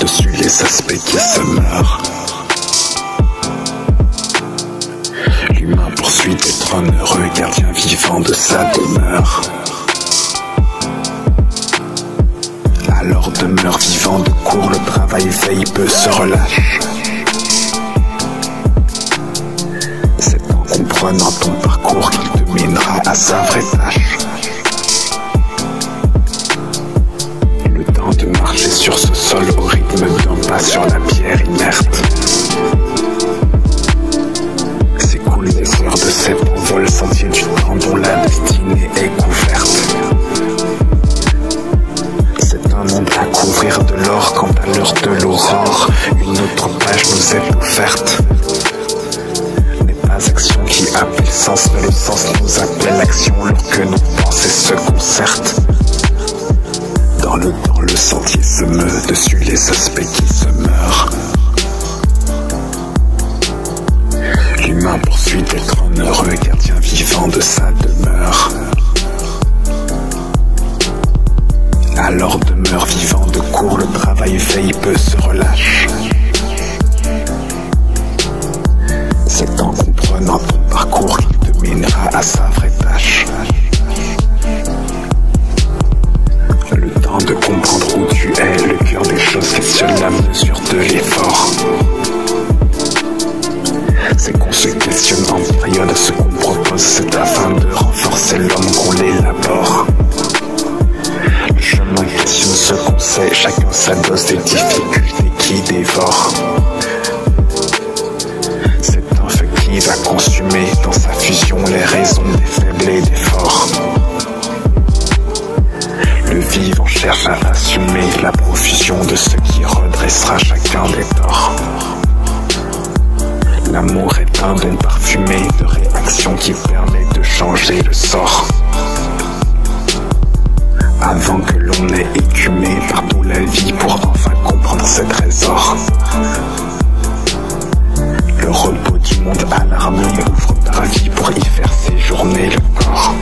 dessus les aspects qui se meurent. L'humain poursuit d'être un heureux gardien vivant de sa demeure. Alors demeure vivant de court, le travail veille peu se relâche. C'est en comprenant ton parcours qu'il te mènera à sa vraie tâche. Sol au rythme d'un pas sur la pierre inerte. S'écoulent les heures de cet envol sentier du temps dont la destinée est couverte. C'est un monde à couvrir de l'or quand à l'heure de l'aurore, une autre page nous est offerte. N'est pas action qui appelle sens, mais le sens nous appelle action lorsque nos pensées se concertent. Dessus les aspects qui se meurent. L'humain poursuit d'être un heureux gardien vivant de sa demeure. Alors demeure vivant de cours, le travail veille peu se relâche. L'effort. C'est qu'on se questionne en période, ce qu'on propose, c'est afin de renforcer l'homme qu'on l'élabore. Le chemin questionne ce qu'on sait, chacun sa dose des difficultés qui dévorent. C'est un feu qui va consumer dans sa fusion les raisons des faibles et des forts. Le vivant cherche à assumer la profusion de ce qui redressera chacun L'amour est un don parfumé de réaction qui permet de changer le sort. Avant que l'on ait écumé partout la vie pour enfin comprendre ses trésors. Le repos du monde alarmé ouvre ta vie pour y faire séjourner le corps.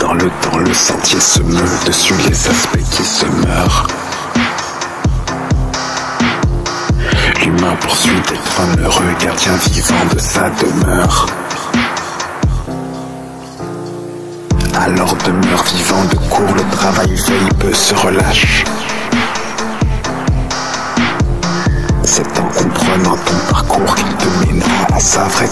Dans le temps, le sentier se meut dessus les aspects qui se meurent. L'humain poursuit d'être un heureux gardien vivant de sa demeure. Alors demeure vivant de cours, le travail veille peu se relâche. C'est en comprenant ton parcours qu'il te mènera à sa vraie.